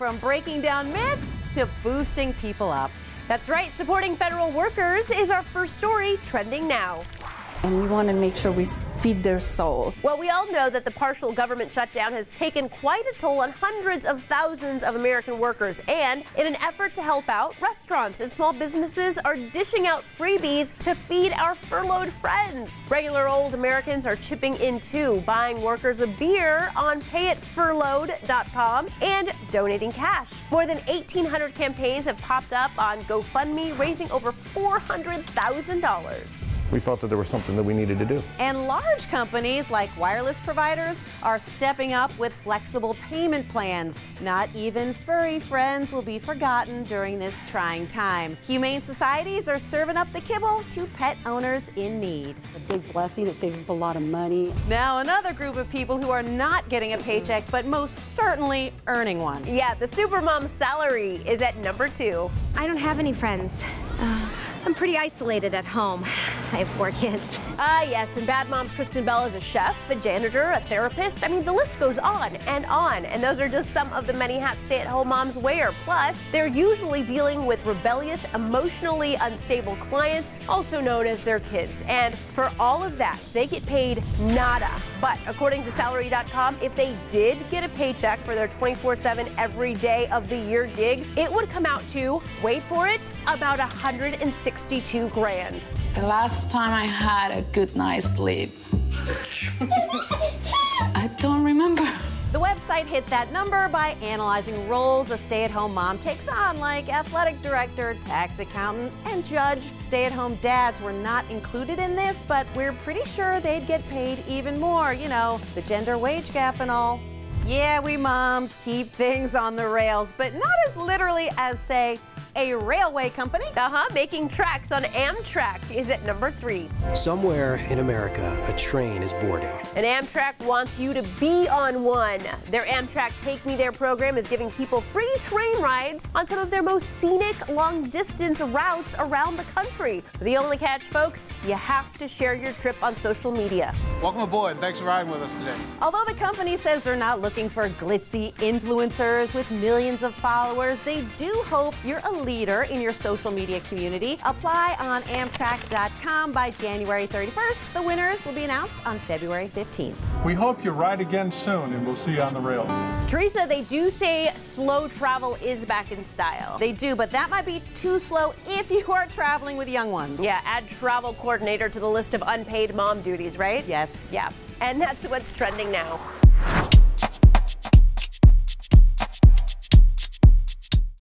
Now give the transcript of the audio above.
from breaking down myths to boosting people up. That's right, supporting federal workers is our first story trending now and we want to make sure we feed their soul. Well, we all know that the partial government shutdown has taken quite a toll on hundreds of thousands of American workers. And in an effort to help out, restaurants and small businesses are dishing out freebies to feed our furloughed friends. Regular old Americans are chipping in too, buying workers a beer on payitfurloughed.com and donating cash. More than 1,800 campaigns have popped up on GoFundMe, raising over $400,000 we felt that there was something that we needed to do. And large companies like wireless providers are stepping up with flexible payment plans. Not even furry friends will be forgotten during this trying time. Humane societies are serving up the kibble to pet owners in need. A big blessing. It saves us a lot of money. Now, another group of people who are not getting a paycheck, but most certainly earning one. Yeah, the Supermom salary is at number two. I don't have any friends. Uh... I'm pretty isolated at home. I have four kids. Ah, yes, and Bad Moms Kristen Bell is a chef, a janitor, a therapist. I mean, the list goes on and on. And those are just some of the many hats stay at home moms wear. Plus, they're usually dealing with rebellious, emotionally unstable clients, also known as their kids. And for all of that, they get paid nada. But according to salary.com, if they did get a paycheck for their 24 7 every day of the year gig, it would come out to, wait for it, about 162 grand. The last time I had a good night's sleep. I don't remember. Website hit that number by analyzing roles a stay at home mom takes on, like athletic director, tax accountant, and judge. Stay at home dads were not included in this, but we're pretty sure they'd get paid even more. You know, the gender wage gap and all. Yeah, we moms keep things on the rails, but not as literally as, say, a railway company. Uh-huh, making tracks on Amtrak is at number three. Somewhere in America, a train is boarding. And Amtrak wants you to be on one. Their Amtrak Take Me There program is giving people free train rides on some of their most scenic long-distance routes around the country. The only catch, folks, you have to share your trip on social media. Welcome aboard. Thanks for riding with us today. Although the company says they're not looking for glitzy influencers with millions of followers, they do hope you're a leader in your social media community. Apply on Amtrak.com by January 31st. The winners will be announced on February 15th. We hope you ride again soon, and we'll see you on the rails. Teresa, they do say slow travel is back in style. They do, but that might be too slow if you are traveling with young ones. Yeah, add travel coordinator to the list of unpaid mom duties, right? Yes. Yeah. And that's what's trending now.